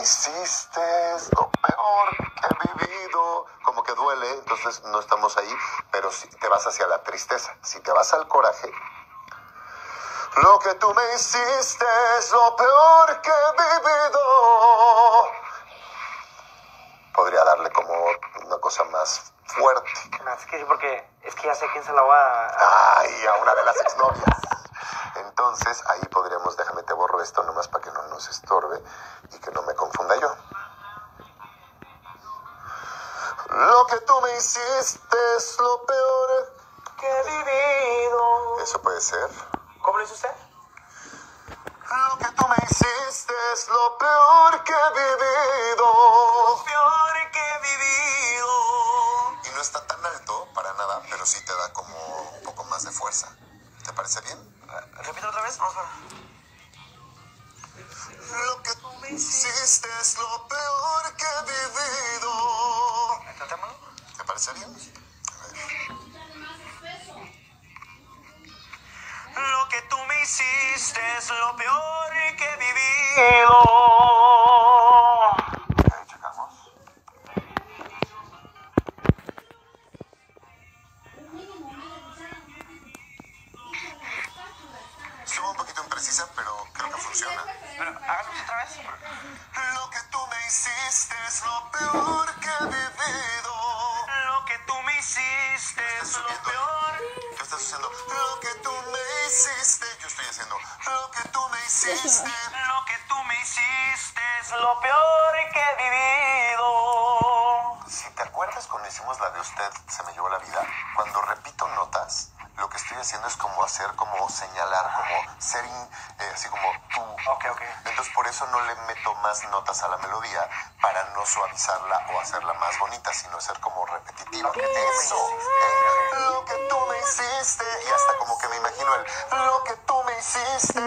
hiciste lo peor que he vivido. Como que duele, entonces no estamos ahí, pero si te vas hacia la tristeza. Si te vas al coraje, lo que tú me hiciste es lo peor que he vivido. Podría darle como una cosa más fuerte. Es que sí, porque es que ya sé quién se la va a... Ay, a una de las exnovias. Entonces ahí podríamos, déjame te borro esto nomás para que no nos estorbe Lo que tú me hiciste es lo peor que he vivido. Eso puede ser. ¿Cómo lo hizo usted? Lo que tú me hiciste es lo peor que he vivido. Peor que he vivido. Y no está tan alto para nada, pero sí te da como un poco más de fuerza. ¿Te parece bien? Repito otra vez, vamos a ver. Lo que tú me hiciste es lo peor que he vivido. Ver. Lo que tú me hiciste es lo peor que he vivido. Checamos. Un poquito imprecisa, pero creo que funciona. Pero hágalo otra vez. Lo que tú me hiciste es lo peor que estás haciendo? Lo que tú me hiciste. Yo estoy haciendo. Lo que tú me hiciste. Lo que tú me hiciste es lo peor que he vivido. Si te acuerdas cuando hicimos la de usted, se me llevó la vida. Cuando repito notas, lo que estoy haciendo es como hacer, como señalar, como ser in- eh, así como tú. Ok, ok. Entonces por eso no le meto más notas a la melodía para no suavizarla o hacerla más bonita, sino ser como repetitiva. Eso. hiciste. Lo que tú me hiciste.